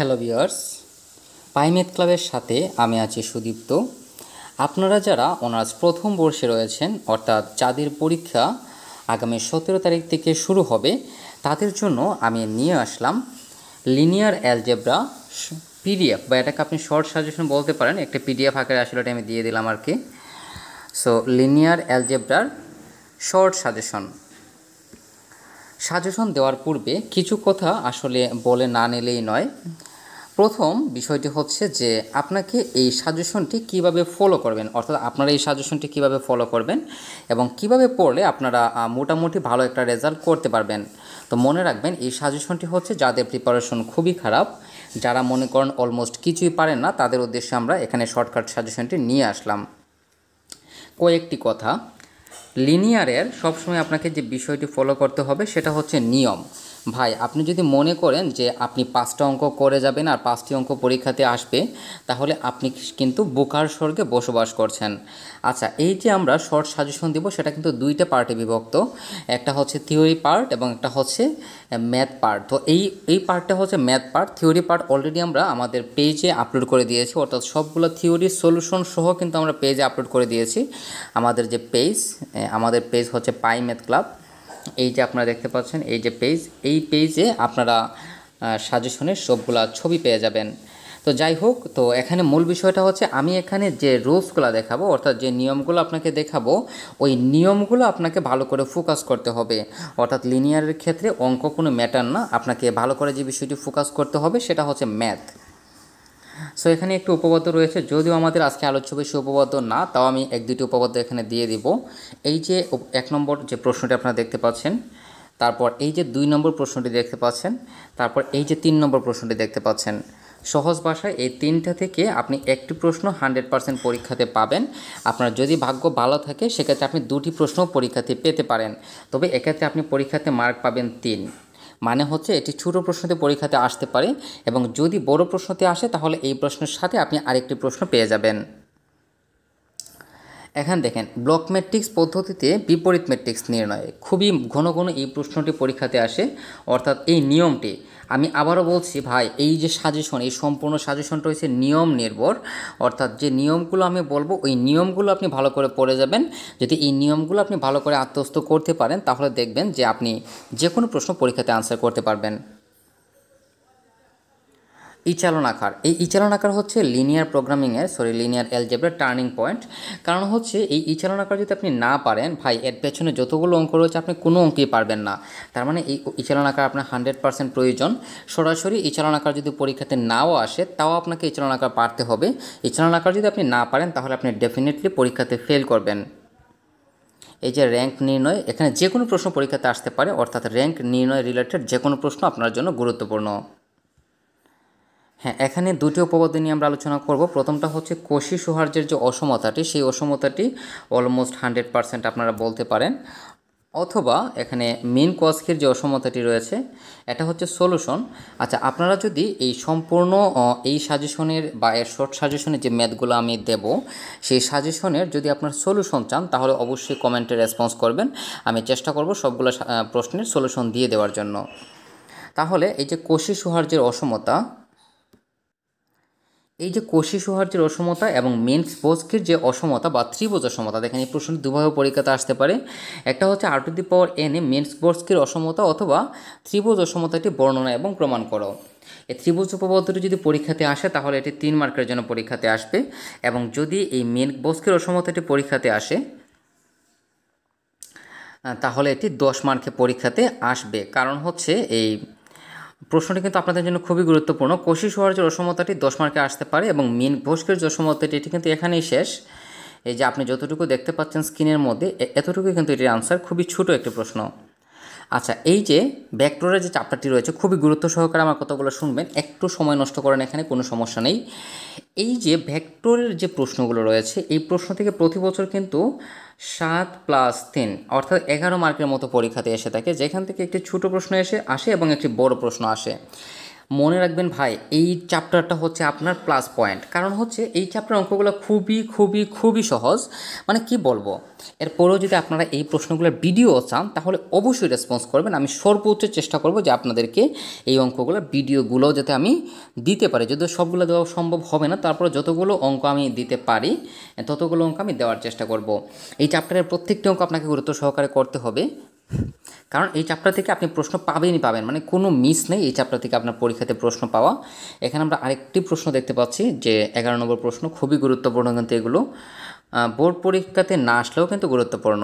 Hello viewers পাইমেদ ক্লাবের সাথে আমি আছি সুদীপ্ত। আপনারা যারা অনার্স প্রথম বর্ষে রয়েছেন, অর্থাৎ যাদের পরীক্ষা আগামী সতেরো তারিখ থেকে শুরু হবে, তাদের জন্য আমি নিয়ে আসলাম লিনিয়ার অ্যালজেব্রা পিডিএফ। বা এটাকে আপনি শর্ট সাজেশন বলতে পারেন, একটা পিডিএফ আকারে আসলে আমি দিয়ে দিলাম আর কি। সো, লিনিয়ার অ্যালজেব্রার শর্ট সাজেশন। সাজেশন দেওয়ার পূর্বে কিছু কথা আসলে বলে না নিলেই নয়। প্রথম বিষয়টি হচ্ছে যে আপনাকে এই সাজেশনটি কীভাবে ফলো করবেন? অর্থাৎ আপনারা এই সাজেশনটি কীভাবে ফলো করবেন? এবং কীভাবে পড়লে আপনারা মোটামুটি ভালো একটা রেজাল্ট করতে পারবেন? তো মনে রাখবেন, এই সাজেশনটি হচ্ছে যাদের প্রিপারেশন খুবই খারাপ, যারা মনে করেন অলমোস্ট কিছুই পারেন না, তাদের উদ্দেশ্যে আমরা এখানে শর্টকাট সাজেশনটি নিয়ে আসলাম। কয়েকটি কথা। লিনিয়ারের সবসময় আপনাকে যে বিষয়টি ফলো করতে হবে, সেটা হচ্ছে নিয়ম। ভাই, আপনি যদি মনে করেন যে আপনি পাঁচটা অঙ্ক করে যাবেন আর পাঁচটি অঙ্ক পরীক্ষাতে আসবে, তাহলে আপনি কিন্তু বোকার স্বর্গে বসবাস করছেন। আচ্ছা এই যে আমরা শর্ট সাজেশন দিব, সেটা কিন্তু দুইটা পার্টে বিভক্ত। একটা হচ্ছে থিওরি পার্ট এবং একটা হচ্ছে ম্যাথ পার্ট তো এই এই পার্টটা হচ্ছে math part theory part already আমরা আমাদের পেজে আপলোড করে দিয়েছি, অর্থাৎ সবগুলো থিওরি সলিউশন সহ কিন্তু আমরা পেজে আপলোড করে দিয়েছি। আমাদের যে পেজ আমাদের পেজ হচ্ছে পাই ম্যাথ ক্লাব এই যে আপনারা দেখতে পাচ্ছেন, এই যে পেজ এই পেজে আপনারা সাজেশনের সবগুলা ছবি পেয়ে যাবেন। তো যাই হোক, তো এখানে মূল বিষয়টা হচ্ছে আমি এখানে যে রুলসগুলো দেখাবো, অর্থাৎ যে নিয়মগুলো আপনাকে দেখাবো, ওই নিয়মগুলো আপনাকে ভালো করে ফোকাস করতে হবে। অর্থাৎ লিনিয়ারের ক্ষেত্রে অঙ্ক কোনো ম্যাটার না, আপনাকে ভালো করে যে বিষয়টি ফোকাস করতে হবে, সেটা হচ্ছে ম্যাথ সো এখানে একটু উপপাদ্য রয়েছে। যদিও আমাদের আজকে আলোচ্য বিষয় উপপাদ্য না, তাও আমি এক দুটি উপপাদ্য এখানে দিয়ে দিব। এই যে এক নম্বর যে প্রশ্নটি আপনারা দেখতে পাচ্ছেন, তারপর এই যে দুই নম্বর প্রশ্নটি দেখতে পাচ্ছেন, তারপর এই যে তিন নম্বর প্রশ্নটি দেখতে পাচ্ছেন। সহজ ভাষায় এই তিনটা থেকে আপনি একটি প্রশ্ন হান্ড্রেড পার্সেন্ট পরীক্ষাতে পাবেন। আপনার যদি ভাগ্য ভালো থাকে, সেক্ষেত্রে আপনি দুটি প্রশ্ন পরীক্ষাতে পেতে পারেন। তবে এক্ষেত্রে আপনি পরীক্ষাতে মার্ক পাবেন তিন। মানে হচ্ছে এটি ছোটো প্রশ্নতে পরীক্ষাতে আসতে পারে এবং যদি বড় প্রশ্নতে আসে তাহলে এই প্রশ্নের সাথে আপনি আরেকটি প্রশ্ন পেয়ে যাবেন। এখন দেখেন ব্লক ম্যাট্রিক্স পদ্ধতিতে বিপরীত ম্যাট্রিক্স নির্ণয়। খুবই ঘন ঘন এই প্রশ্নটি পরীক্ষাতে আসে, অর্থাৎ এই নিয়মটি আমি আবারও বলছি, ভাই, এই যে সাজেশন এই সম্পূর্ণ সাজেশনটা হচ্ছে নিয়ম নির্ভর। অর্থাৎ যে নিয়মগুলো আমি বলব, ওই নিয়মগুলো আপনি ভালো করে পড়ে যাবেন। যদি এই নিয়মগুলো আপনি ভালো করে আত্মস্থ করতে পারেন, তাহলে দেখবেন যে আপনি যে কোনো প্রশ্ন পরীক্ষাতে আনসার করতে পারবেন। ইচালনাকার। এই ইচালনাকার হচ্ছে লিনিয়ার প্রোগ্রামিংয়ের সরি লিনিয়ার অ্যালজেব্রার টার্নিং পয়েন্ট কারণ হচ্ছে এই ইচালনাকার যদি আপনি না পারেন, ভাই, এর পেছনে যতগুলো অঙ্ক রয়েছে, আপনি কোনো অঙ্কেই পারবেন না। তার মানে এই ইচালনাকার আপনার হান্ড্রেড পার্সেন্ট প্রয়োজন। সরাসরি ইচালনাকার যদি পরীক্ষাতে নাও আসে, তাও আপনাকে ইচালনাকার পারতে হবে। ইচালনাকার যদি আপনি না পারেন, তাহলে আপনি ডেফিনেটলি পরীক্ষাতে ফেল করবেন। এই যে র্যাঙ্ক নির্ণয়, এখানে যে কোনো প্রশ্ন পরীক্ষাতে আসতে পারে, অর্থাৎ র্যাঙ্ক নির্ণয় রিলেটেড যে কোনো প্রশ্ন আপনার জন্য গুরুত্বপূর্ণ। হ্যাঁ এখানে দুটি উপপাদ্য নিয়ে আমরা আলোচনা করব। প্রথমটা হচ্ছে কোশি সৌহার্যের যে অসমতাটি, সেই অসমতাটি অলমোস্ট হান্ড্রেড পারসেন্ট আপনারা বলতে পারেন। অথবা এখানে মেন কস্কের যে অসমতাটি রয়েছে, এটা হচ্ছে সলিউশন আচ্ছা আপনারা যদি এই সম্পূর্ণ এই সাজেশনের বা এর শর্ট সাজেশনের যে ম্যাথগুলো আমি দেব, সেই সাজেশনের যদি আপনার সলিউশন চান, তাহলে অবশ্যই কমেন্টে রেসপন্স করবেন। আমি চেষ্টা করব সবগুলো প্রশ্নের সলিউশন দিয়ে দেওয়ার জন্য। তাহলে এই যে কোশি সৌহার্যের অসমতা এই যে কোশি সৌহার্যের অসমতা এবং মেন্স বোস্কের যে অসমতা বা ত্রিভুজ অসমতা, দেখেন এই প্রশ্নটি দুভাবে পরীক্ষাতে আসতে পারে। একটা হচ্ছে R to the power N এ মেন্স বোস্কের অসমতা অথবা ত্রিভুজ অসমতাটি বর্ণনা এবং প্রমাণ করো। এই ত্রিভুজ উপপাদ্যটি যদি পরীক্ষাতে আসে, তাহলে এটি তিন মার্কের জন্য পরীক্ষাতে আসবে এবং যদি এই মেন বোস্কের অসমতাটি পরীক্ষাতে আসে তাহলে এটি দশ মার্কে পরীক্ষাতে আসবে। কারণ হচ্ছে এই প্রশ্নটি কিন্তু আপনাদের জন্য খুবই গুরুত্বপূর্ণ। কোশি সোহার্যের অসমতাটি দশ মার্কে আসতে পারে এবং মিন ঘোষকের যে অসমতাটি, এটি কিন্তু এখানেই শেষ। এই যে আপনি যতটুকু দেখতে পাচ্ছেন স্ক্রিনের মধ্যে এতটুকু কিন্তু এটির আনসার খুবই ছোট একটি প্রশ্ন। আচ্ছা এই যে ব্যাকটোরের যে চাপটাটি রয়েছে, খুবই গুরুত্ব সহকারে আমার কথাগুলো শুনবেন। একটু সময় নষ্ট করেন এখানে, কোনো সমস্যা নেই। এই যে ভ্যাক্টোরের যে প্রশ্নগুলো রয়েছে, এই প্রশ্ন থেকে প্রতি বছর কিন্তু সাত প্লাস তিন, অর্থাৎ এগারো মার্কের মতো পরীক্ষাতে এসে থাকে, যেখান থেকে একটি ছোট প্রশ্ন এসে আসে এবং একটি বড় প্রশ্ন আসে। মনে রাখবেন ভাই, এই চ্যাপ্টারটা হচ্ছে আপনার প্লাস পয়েন্ট কারণ হচ্ছে এই চ্যাপ্টার অঙ্কগুলো খুবই খুবই খুবই সহজ। মানে কি বলব? এরপরেও যদি আপনারা এই প্রশ্নগুলোর ভিডিও চান, তাহলে অবশ্যই রেসপন্স করবেন। আমি সর্বোচ্চ চেষ্টা করব যে আপনাদেরকে এই অঙ্কগুলোর ভিডিওগুলো যাতে আমি দিতে পারি। যদিও সবগুলো দেওয়া সম্ভব হবে না, তারপরে যতগুলো অঙ্ক আমি দিতে পারি, ততগুলো অঙ্ক আমি দেওয়ার চেষ্টা করব। এই চ্যাপ্টারের প্রত্যেকটি অঙ্ক আপনাকে গুরুত্ব সহকারে করতে হবে। কারণ এই চ্যাপ্টার থেকে আপনি প্রশ্ন পাবেনই পাবেন। মানে কোনো মিস নেই এই চ্যাপ্টার থেকে আপনার পরীক্ষাতে প্রশ্ন পাওয়া। এখানে আমরা আরেকটি প্রশ্ন দেখতে পাচ্ছি যে এগারো নম্বর প্রশ্ন, খুবই গুরুত্বপূর্ণ কিন্তু এগুলো। বোর্ড পরীক্ষাতে না আসলেও কিন্তু গুরুত্বপূর্ণ।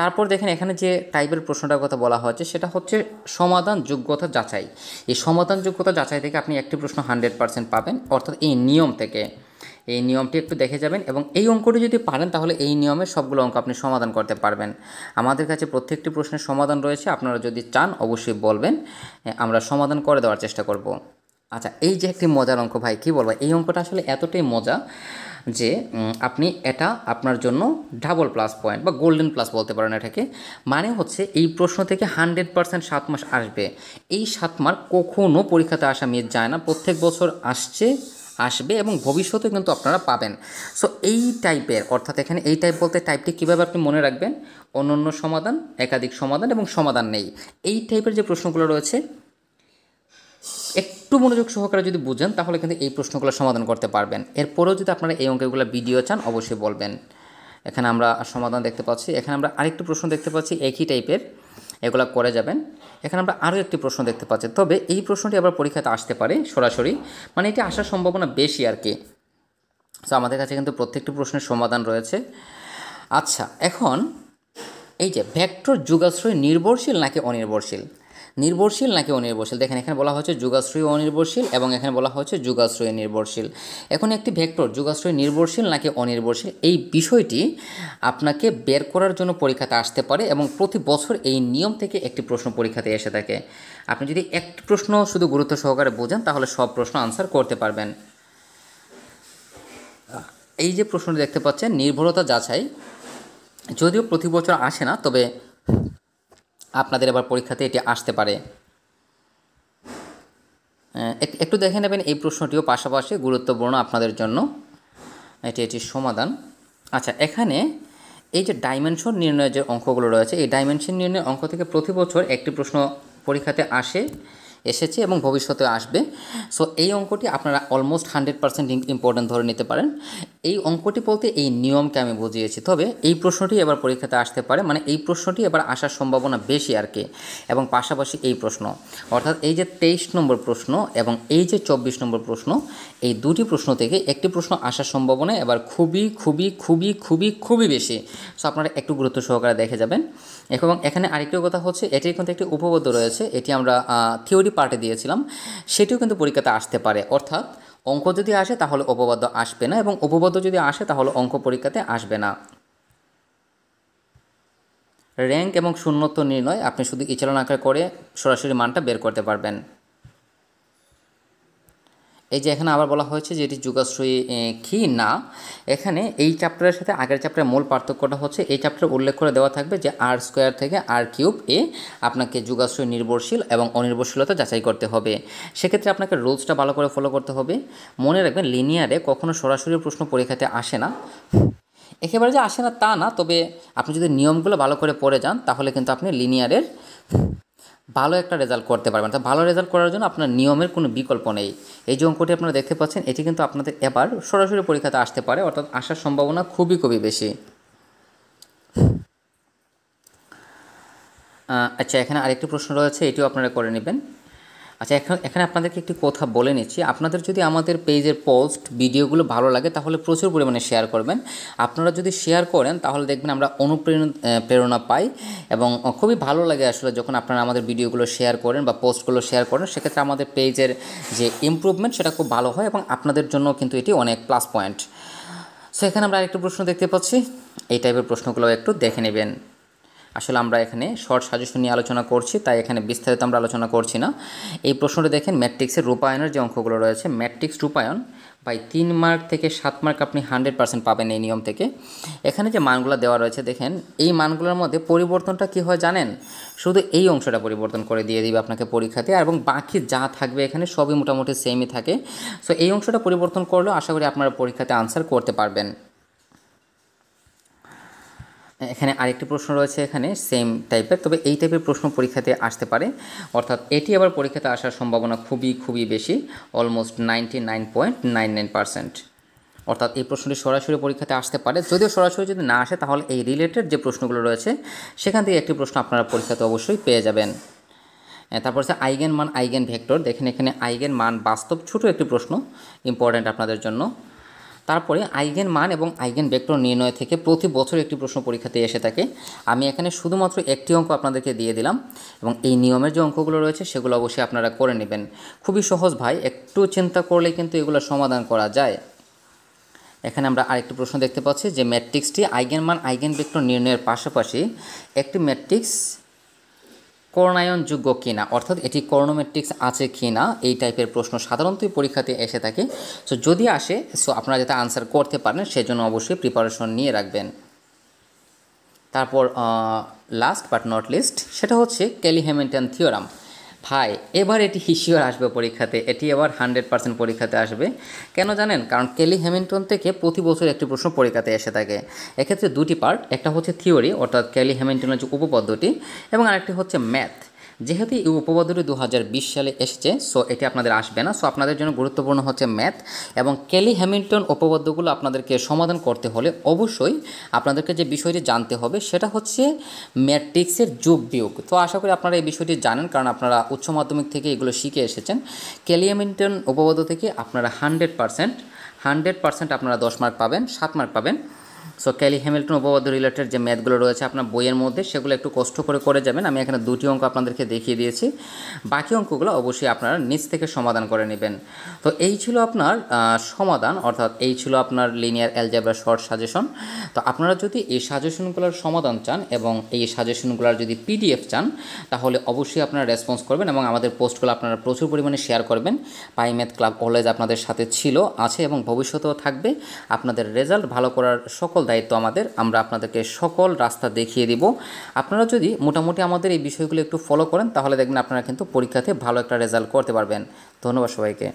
তারপর দেখেন এখানে যে টাইপের প্রশ্নটার কথা বলা হয়েছে, সেটা হচ্ছে সমাধান যোগ্যতা যাচাই। এই সমাধান যোগ্যতা যাচাই থেকে আপনি একটি প্রশ্ন হান্ড্রেড পার্সেন্ট পাবেন, অর্থাৎ এই নিয়ম থেকে। এই নিয়মটি একটু দেখে যাবেন এবং এই অঙ্কটি যদি পারেন, তাহলে এই নিয়মে সবগুলো অঙ্ক আপনি সমাধান করতে পারবেন। আমাদের কাছে প্রত্যেকটি প্রশ্নের সমাধান রয়েছে, আপনারা যদি চান অবশ্যই বলবেন আমরা সমাধান করে দেওয়ার চেষ্টা করব। আচ্ছা এই যে একটি মজার অঙ্ক ভাই, কি বলব? এই অঙ্কটা আসলে এতটাই মজা যে আপনি এটা আপনার জন্য ডাবল প্লাস পয়েন্ট বা গোল্ডেন প্লাস বলতে পারেন এটাকে। মানে হচ্ছে এই প্রশ্ন থেকে হান্ড্রেড পার্সেন্ট সাত মাস আসবে। এই সাত মার্ক কখনও পরীক্ষাতে আসা মেয়ে যায় না। প্রত্যেক বছর আসছে আসবে এবং ভবিষ্যতে কিন্তু আপনারা পাবেন। সো এই টাইপের অর্থাৎ এখানে এই টাইপ বলতে টাইপটি কীভাবে আপনি মনে রাখবেন? অনন্য সমাধান, একাধিক সমাধান এবং সমাধান নেই। এই টাইপের যে প্রশ্নগুলো রয়েছে, একটু মনোযোগ সহকারে যদি বুঝেন, তাহলে কিন্তু এই প্রশ্নগুলো সমাধান করতে পারবেন। এরপরেও যদি আপনারা এই অঙ্কগুলো ভিডিও চান, অবশ্যই বলবেন। এখানে আমরা সমাধান দেখতে পাচ্ছি। এখানে আমরা আরেকটি প্রশ্ন দেখতে পাচ্ছি, একই টাইপের এগুলো করে যাবেন। এখানে আমরা আরও একটি প্রশ্ন দেখতে পাচ্ছি। তবে এই প্রশ্নটি আবার পরীক্ষাতে আসতে পারে সরাসরি। মানে এটি আসার সম্ভাবনা বেশি আর কি। তো আমাদের কাছে কিন্তু প্রত্যেকটি প্রশ্নের সমাধান রয়েছে। আচ্ছা এখন এই যে ভেক্টর যুগাশ্রয় নির্ভরশীল নাকি অনির্ভরশীল? নির্ভরশীল নাকি অনির্ভরশীল? দেখেন, এখানে বলা হচ্ছে যুগাশ্রয় অনির্ভরশীল এবং এখানে বলা হচ্ছে যুগাশ্রয় নির্ভরশীল। এখন একটি ভেক্টর, যুগাশ্রয় নির্ভরশীল নাকি অনির্ভরশীল? এই বিষয়টি আপনাকে বের করার জন্য পরীক্ষাতে আসতে পারে এবং প্রতি বছর এই নিয়ম থেকে একটি প্রশ্ন পরীক্ষাতে এসে থাকে। আপনি যদি একটি প্রশ্ন শুধু গুরুত্ব সহকারে বোঝেন, তাহলে সব প্রশ্ন আনসার করতে পারবেন। এই যে প্রশ্নটি দেখতে পাচ্ছেন, নির্ভরতা যাচাই। যদিও প্রতি বছর আসে না, তবে আপনাদের আবার পরীক্ষাতে এটি আসতে পারে। একটু দেখে নেবেন এই প্রশ্নটিও পাশাপাশি গুরুত্বপূর্ণ আপনাদের জন্য। এটি এটির সমাধান। আচ্ছা এখানে এই যে ডাইমেনশন নির্ণয়ের যে অঙ্কগুলো রয়েছে, এই ডাইমেনশন নির্ণয়ের অঙ্ক থেকে প্রতি বছর একটি প্রশ্ন পরীক্ষাতে আসে। এসেছে এবং ভবিষ্যতে আসবে। সো এই অঙ্কটি আপনারা অলমোস্ট হান্ড্রেড পার্সেন্ট ইম্পর্টেন্ট ধরে নিতে পারেন। এই অঙ্কটি বলতে এই নিয়মকে আমি বুঝিয়েছি। তবে এই প্রশ্নটি এবার পরীক্ষাতে আসতে পারে। মানে এই প্রশ্নটি এবার আসার সম্ভাবনা বেশি আর কি। এবং পাশাপাশি এই প্রশ্ন। অর্থাৎ এই যে তেইশ নম্বর প্রশ্ন এবং এই যে চব্বিশ নম্বর প্রশ্ন, এই দুটি প্রশ্ন থেকে একটি প্রশ্ন আসার সম্ভাবনা এবার খুবই খুবই খুবই খুবই খুবই বেশি। সো আপনারা একটু গুরুত্ব সহকারে দেখে যাবেন। এবং এখানে আরেকটি কথা হচ্ছে, এটির কিন্তু একটি উপবদ্ধ রয়েছে। এটি আমরা থিওরি পার্টে দিয়েছিলাম, সেটিও কিন্তু পরীক্ষাতে আসতে পারে। অর্থাৎ অঙ্ক যদি আসে তাহলে উপপাদ্য আসবে না এবং উপপাদ্য যদি আসে তাহলে অঙ্ক পরীক্ষাতে আসবে না। র্যাঙ্ক এবং শূন্যত্ব নির্ণয়, আপনি শুধু ইচালন আকার করে সরাসরি মানটা বের করতে পারবেন। এই যে এখানে আবার বলা হয়েছে যে এটি যুগাশ্রয়ী কি? না। এখানে এই চ্যাপ্টারের সাথে আগের চ্যাপ্টারের মূল পার্থক্যটা হচ্ছে, এই চ্যাপ্টারে উল্লেখ করে দেওয়া থাকবে যে আর স্কোয়ার থেকে আর কিউব এ আপনাকে যুগাশ্রয় নির্ভরশীল এবং অনির্ভরশীলতা যাচাই করতে হবে। সেক্ষেত্রে আপনাকে রুলসটা ভালো করে ফলো করতে হবে। মনে রাখবেন লিনিয়ারে কখনো সরাসরি প্রশ্ন পরীক্ষাতে আসে না। একেবারে যে আসে না তা না, তবে আপনি যদি নিয়মগুলো ভালো করে পড়ে যান, তাহলে কিন্তু আপনি লিনিয়ারের ভালো একটা রেজাল্ট করতে পারবেন। তো ভালো রেজাল্ট করার জন্য আপনার নিয়মের কোনো বিকল্প নেই। এই যে অঙ্কটি আপনারা দেখতে পাচ্ছেন, এটি কিন্তু আপনাদের এবার সরাসরি পরীক্ষাতে আসতে পারে, অর্থাৎ আসার সম্ভাবনা খুবই খুবই বেশি। আচ্ছা এখানে আরেকটি প্রশ্ন রয়েছে, এটিও আপনারা করে নেবেন। আচ্ছা এখন এখানে আপনাদেরকে একটি কথা বলে নিচ্ছি। আপনাদের যদি আমাদের পেজের পোস্ট ভিডিওগুলো ভালো লাগে, তাহলে প্রচুর পরিমাণে শেয়ার করবেন। আপনারা যদি শেয়ার করেন, তাহলে দেখবেন আমরা অনুপ্রেরণা প্রেরণা পাই এবং খুবই ভালো লাগে আসলে যখন আপনারা আমাদের ভিডিওগুলো শেয়ার করেন বা পোস্টগুলো শেয়ার করেন, সেক্ষেত্রে আমাদের পেজের যে ইম্প্রুভমেন্ট সেটা খুব ভালো হয় এবং আপনাদের জন্য কিন্তু এটি অনেক প্লাস পয়েন্ট সো এখানে আমরা আরেকটি প্রশ্ন দেখতে পাচ্ছি। এই টাইপের প্রশ্নগুলো একটু দেখে নেবেন। আসলে আমরা এখানে শর্ট সাজেশন নিয়ে আলোচনা করছি, তাই এখানে বিস্তারিত আমরা আলোচনা করছি না। এই প্রশ্নটা দেখেন ম্যাট্রিক্সের রূপায়নের যে অঙ্কগুলো রয়েছে ম্যাট্রিক্স রূপায়ন বাই তিন মার্ক থেকে সাত মার্ক আপনি হান্ড্রেড পার্সেন্ট পাবেন এই নিয়ম থেকে। এখানে যে মানগুলো দেওয়া রয়েছে, দেখেন, এই মানগুলোর মধ্যে পরিবর্তনটা কী হয় জানেন? শুধু এই অংশটা পরিবর্তন করে দিয়ে দিবে আপনাকে পরীক্ষাতে এবং বাকি যা থাকবে এখানে সবই মোটামুটি সেমই থাকে। সো এই অংশটা পরিবর্তন করলেও আশা করি আপনারা পরীক্ষাতে আনসার করতে পারবেন। এখানে আরেকটি প্রশ্ন রয়েছে এখানে সেম টাইপের তবে এই টাইপের প্রশ্ন পরীক্ষাতে আসতে পারে। অর্থাৎ এটি আবার পরীক্ষাতে আসার সম্ভাবনা খুবই খুবই বেশি almost ninety nine point nine nine percent অর্থাৎ এই প্রশ্নটি সরাসরি পরীক্ষাতে আসতে পারে। যদিও সরাসরি যদি না আসে, তাহলে এই রিলেটেড যে প্রশ্নগুলো রয়েছে, সেখান থেকে একটি প্রশ্ন আপনারা পরীক্ষাতে অবশ্যই পেয়ে যাবেন। তারপর হচ্ছে আইগেন মান, আইগেন ভেক্টর। দেখেন এখানে আইগেন মান বাস্তব ছোট একটি প্রশ্ন ইম্পর্ট্যান্ট আপনাদের জন্য। তারপরে আইগেন মান এবং আইগেন ভেক্টর নির্ণয় থেকে প্রতি বছর একটি প্রশ্ন পরীক্ষাতে এসে থাকে। আমি এখানে শুধুমাত্র একটি অঙ্ক আপনাদেরকে দিয়ে দিলাম এবং এই নিয়মের যে অঙ্কগুলো রয়েছে সেগুলো অবশ্যই আপনারা করে নেবেন। খুবই সহজ ভাই, একটু চিন্তা করলে কিন্তু এগুলো সমাধান করা যায়। এখানে আমরা আরেকটি প্রশ্ন দেখতে পাচ্ছি যে ম্যাট্রিক্সটি আইগেন মান, আইগেন ভেক্টর নির্ণয়ের পাশাপাশি একটি ম্যাট্রিক্স করণায়নযোগ্য কিনা? অর্থাৎ এটি কর্ণমেট্রিক্স আছে কিনা? এই টাইপের প্রশ্ন সাধারণতই পরীক্ষাতে এসে থাকে। সো যদি আসে সো আপনারা যাতে আনসার করতে পারেন, সেজন্য অবশ্যই প্রিপারেশন নিয়ে রাখবেন। তারপর লাস্ট বাট নট লিস্ট সেটা হচ্ছে ক্যালি থিওরাম ভাই, এবার এটি হিসিওর আসবে পরীক্ষাতে। এটি এবার হান্ড্রেড পার্সেন্ট পরীক্ষাতে আসবে। কেন জানেন? কারণ কেলি হ্যামিল্টন থেকে প্রতি বছর একটি প্রশ্ন পরীক্ষাতে এসে থাকে। এক্ষেত্রে দুটি পার্ট একটা হচ্ছে থিওরি, অর্থাৎ কেলি হ্যামিল্টনের যে উপপদ্ধতি এবং আরেকটি হচ্ছে ম্যাথ। যেহেতু এই উপপাদ্যটি দু সালে এসেছে সো এটি আপনাদের আসবে না। সো আপনাদের জন্য গুরুত্বপূর্ণ হচ্ছে ম্যাথ এবং ক্যালি হ্যামিল্টন উপপাদ্যগুলো আপনাদেরকে সমাধান করতে হলে অবশ্যই আপনাদেরকে যে বিষয়টি জানতে হবে সেটা হচ্ছে ম্যাট্রিক্সের যোগ বিয়োগ। তো আশা করি আপনারা এই বিষয়টি জানেন, কারণ আপনারা উচ্চ মাধ্যমিক থেকে এগুলো শিখে এসেছেন। কেলি হ্যামিল্টন উপপাদ্য থেকে আপনারা হান্ড্রেড পারসেন্ট হান্ড্রেড পারসেন্ট আপনারা দশ মার্ক পাবেন, সাত মার্ক পাবেন। সো ক্যালি হ্যামিল্টন উপপাদ্য রিলেটেড যে ম্যাথগুলো রয়েছে আপনার বইয়ের মধ্যে, সেগুলো একটু কষ্ট করে করে যাবেন। আমি এখানে দুটি অঙ্ক আপনাদেরকে দেখিয়ে দিয়েছি। বাকি অঙ্কগুলো অবশ্যই আপনারা নিচ থেকে সমাধান করে নেবেন। তো এই ছিল আপনার সমাধান, অর্থাৎ এই ছিল আপনার লিনিয়ার অ্যালজাবরা শর্ট সাজেশন তো আপনারা যদি এই সাজেশনগুলোর সমাধান চান এবং এই সাজেশনগুলোর যদি পিডিএফ চান, তাহলে অবশ্যই আপনারা রেসপন্স করবেন এবং আমাদের পোস্টগুলো আপনারা প্রচুর পরিমাণে শেয়ার করবেন। পাই ম্যাথ ক্লাব অলওয়েজ আপনাদের সাথে ছিল, আছে এবং ভবিষ্যতেও থাকবে। আপনাদের রেজাল্ট ভালো করার সকল দায়িত্ব আমাদের, আমরা আপনাদেরকে সকল রাস্তা দেখিয়ে দিব। আপনারা যদি মোটামুটি আমাদের এই বিষয়গুলো একটু ফলো করেন, তাহলে দেখবেন আপনারা কিন্তু পরীক্ষাতে ভালো একটা রেজাল্ট করতে পারবেন। ধন্যবাদ সবাইকে।